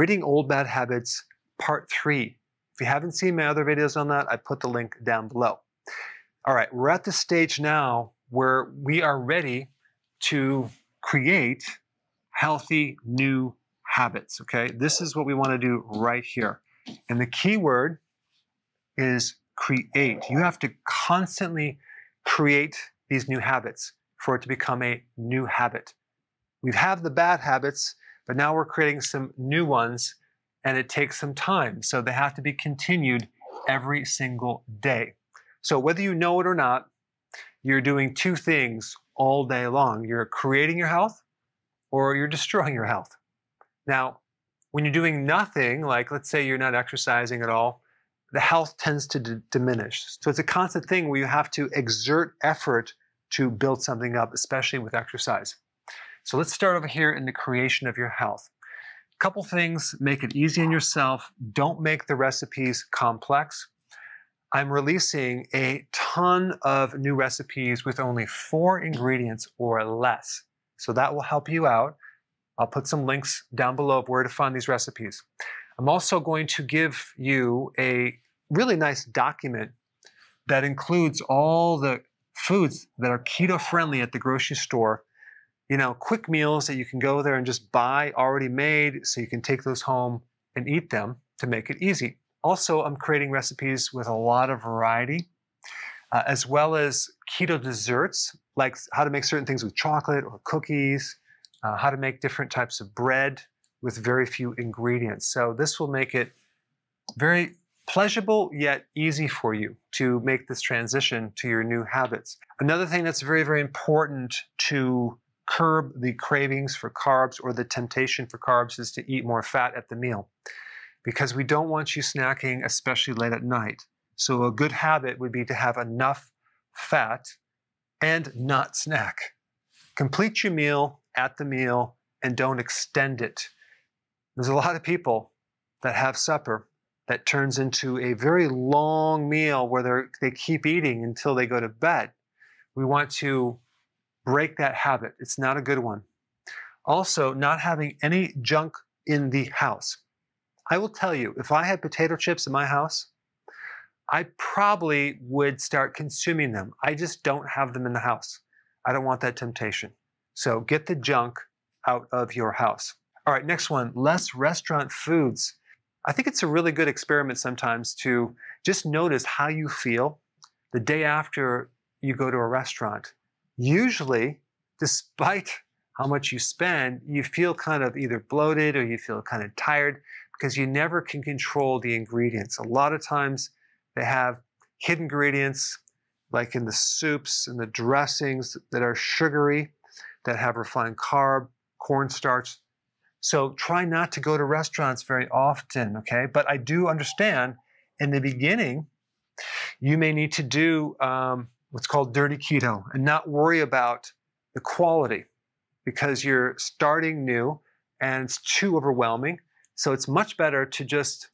Ridding Old Bad Habits, Part 3. If you haven't seen my other videos on that, I put the link down below. All right, we're at the stage now where we are ready to create healthy new habits, okay? This is what we want to do right here. And the key word is create. You have to constantly create these new habits for it to become a new habit. We have the bad habits, but now we're creating some new ones and it takes some time. So they have to be continued every single day. So whether you know it or not, you're doing two things all day long. You're creating your health or you're destroying your health. Now, when you're doing nothing, like let's say you're not exercising at all, the health tends to diminish. So it's a constant thing where you have to exert effort to build something up, especially with exercise. So let's start over here in the creation of your health. A couple things, make it easy on yourself. Don't make the recipes complex. I'm releasing a ton of new recipes with only four ingredients or less. So that will help you out. I'll put some links down below of where to find these recipes. I'm also going to give you a really nice document that includes all the foods that are keto friendly at the grocery store. You know, quick meals that you can go there and just buy already made so you can take those home and eat them to make it easy. Also, I'm creating recipes with a lot of variety, uh, as well as keto desserts, like how to make certain things with chocolate or cookies, uh, how to make different types of bread with very few ingredients. So this will make it very pleasurable yet easy for you to make this transition to your new habits. Another thing that's very, very important to curb the cravings for carbs or the temptation for carbs is to eat more fat at the meal because we don't want you snacking, especially late at night. So, a good habit would be to have enough fat and not snack. Complete your meal at the meal and don't extend it. There's a lot of people that have supper that turns into a very long meal where they keep eating until they go to bed. We want to break that habit. It's not a good one. Also, not having any junk in the house. I will tell you, if I had potato chips in my house, I probably would start consuming them. I just don't have them in the house. I don't want that temptation. So get the junk out of your house. All right, next one less restaurant foods. I think it's a really good experiment sometimes to just notice how you feel the day after you go to a restaurant. Usually, despite how much you spend, you feel kind of either bloated or you feel kind of tired because you never can control the ingredients. A lot of times they have hidden ingredients like in the soups and the dressings that are sugary, that have refined carb, cornstarch, so try not to go to restaurants very often, okay? But I do understand in the beginning, you may need to do um, what's called dirty keto and not worry about the quality because you're starting new and it's too overwhelming. So it's much better to just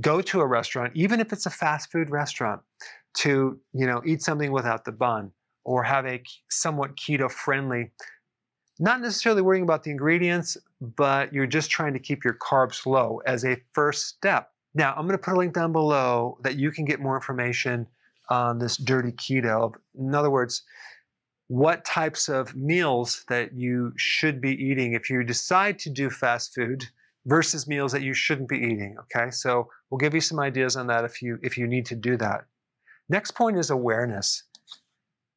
go to a restaurant, even if it's a fast food restaurant, to you know eat something without the bun or have a somewhat keto friendly not necessarily worrying about the ingredients, but you're just trying to keep your carbs low as a first step. Now, I'm going to put a link down below that you can get more information on this dirty keto. In other words, what types of meals that you should be eating if you decide to do fast food versus meals that you shouldn't be eating, okay? So, we'll give you some ideas on that if you if you need to do that. Next point is awareness.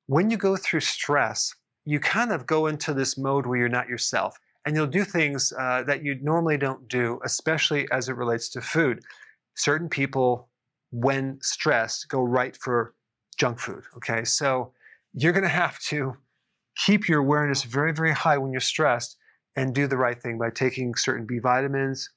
When you go through stress, you kind of go into this mode where you're not yourself and you'll do things uh, that you normally don't do, especially as it relates to food. Certain people, when stressed, go right for junk food. Okay, so you're going to have to keep your awareness very, very high when you're stressed and do the right thing by taking certain B vitamins,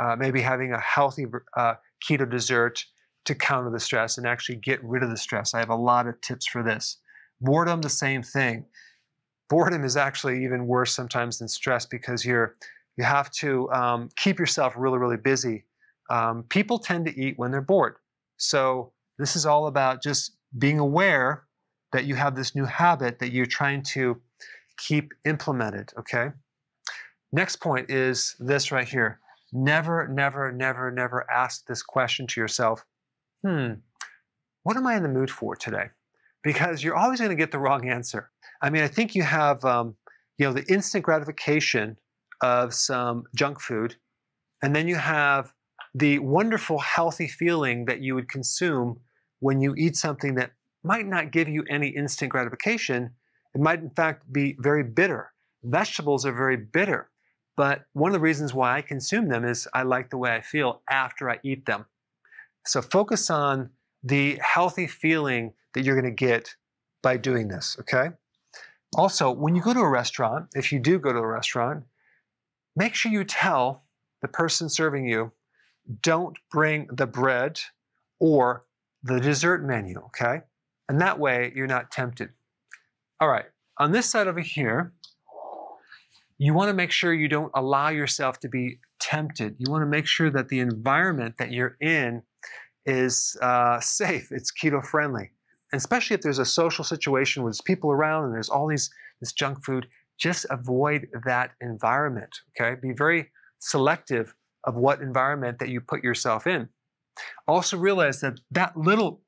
uh, maybe having a healthy uh, keto dessert to counter the stress and actually get rid of the stress. I have a lot of tips for this. Boredom, the same thing boredom is actually even worse sometimes than stress because you're you have to um, keep yourself really really busy um, people tend to eat when they're bored so this is all about just being aware that you have this new habit that you're trying to keep implemented okay next point is this right here never, never, never, never ask this question to yourself hmm, what am I in the mood for today? Because you're always going to get the wrong answer. I mean, I think you have, um, you know, the instant gratification of some junk food, and then you have the wonderful, healthy feeling that you would consume when you eat something that might not give you any instant gratification. It might, in fact, be very bitter. Vegetables are very bitter. But one of the reasons why I consume them is I like the way I feel after I eat them. So focus on the healthy feeling that you're going to get by doing this, okay? Also, when you go to a restaurant, if you do go to a restaurant, make sure you tell the person serving you, don't bring the bread or the dessert menu, okay? And that way you're not tempted. All right, on this side over here, you want to make sure you don't allow yourself to be tempted. You want to make sure that the environment that you're in is uh, safe, it's keto friendly. And especially if there's a social situation with people around and there's all these this junk food, just avoid that environment. Okay, be very selective of what environment that you put yourself in. Also realize that that little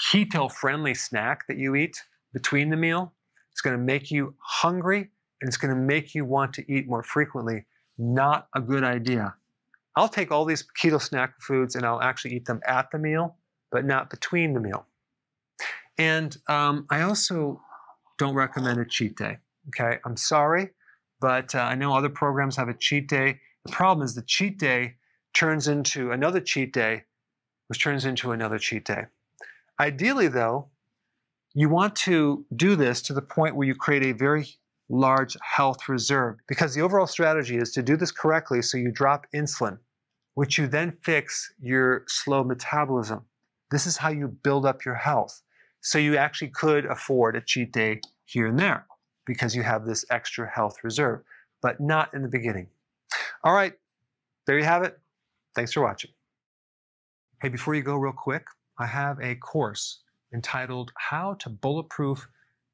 keto friendly snack that you eat between the meal is going to make you hungry and it's going to make you want to eat more frequently. Not a good idea. I'll take all these keto snack foods and I'll actually eat them at the meal, but not between the meal. And um, I also don't recommend a cheat day. Okay, I'm sorry, but uh, I know other programs have a cheat day. The problem is the cheat day turns into another cheat day, which turns into another cheat day. Ideally, though, you want to do this to the point where you create a very large health reserve because the overall strategy is to do this correctly so you drop insulin, which you then fix your slow metabolism. This is how you build up your health. So you actually could afford a cheat day here and there because you have this extra health reserve, but not in the beginning. All right, there you have it. Thanks for watching. Hey, before you go real quick, I have a course entitled How to Bulletproof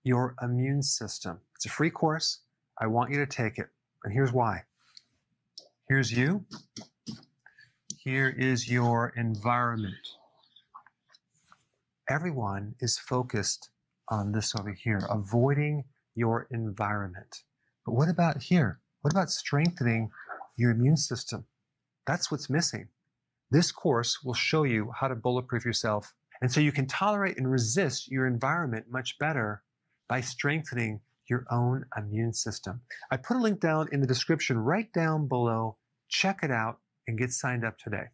Your Immune System. It's a free course. I want you to take it. And here's why. Here's you. Here is your environment. Everyone is focused on this over here, avoiding your environment. But what about here? What about strengthening your immune system? That's what's missing. This course will show you how to bulletproof yourself. And so you can tolerate and resist your environment much better by strengthening your own immune system. I put a link down in the description right down below. Check it out and get signed up today.